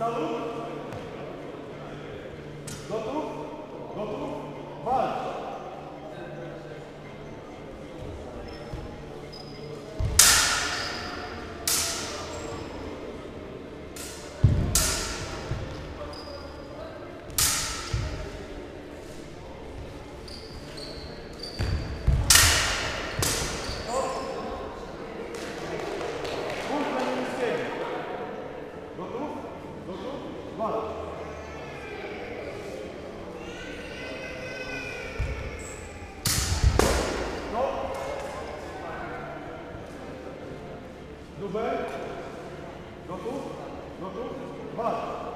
Gotów? Gotów? Gotów? Dubel. Gotów? Gotów? Walcz.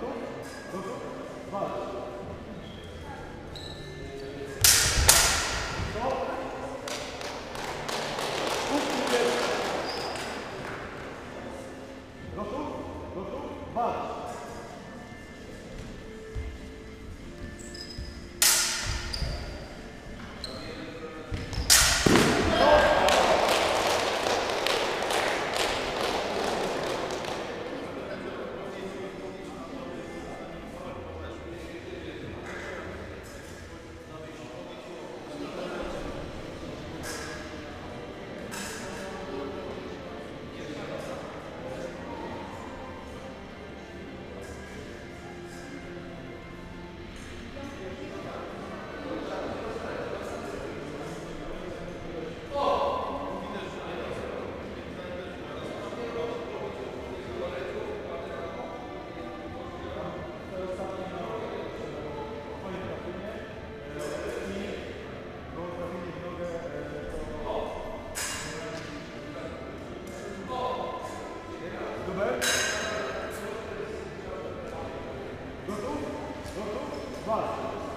Doutor? Doutor? Vale. Vamos, Bora.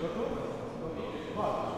Готовы? Готовы? Ладно.